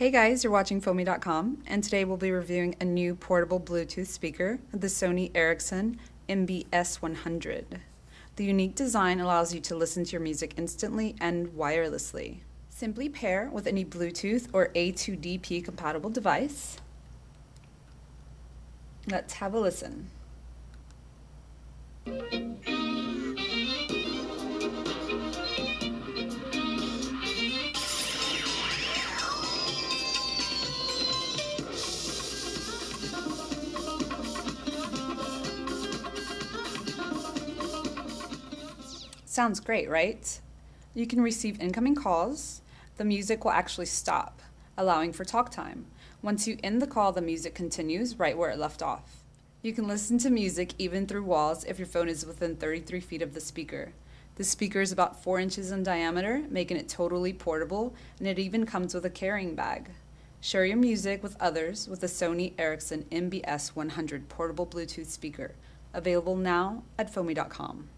Hey guys, you're watching Fommy.com, and today we'll be reviewing a new portable Bluetooth speaker, the Sony Ericsson MBS100. The unique design allows you to listen to your music instantly and wirelessly. Simply pair with any Bluetooth or A2DP compatible device. Let's have a listen. Sounds great, right? You can receive incoming calls. The music will actually stop, allowing for talk time. Once you end the call, the music continues right where it left off. You can listen to music even through walls if your phone is within 33 feet of the speaker. The speaker is about 4 inches in diameter, making it totally portable, and it even comes with a carrying bag. Share your music with others with the Sony Ericsson MBS 100 portable Bluetooth speaker, available now at fommy.com.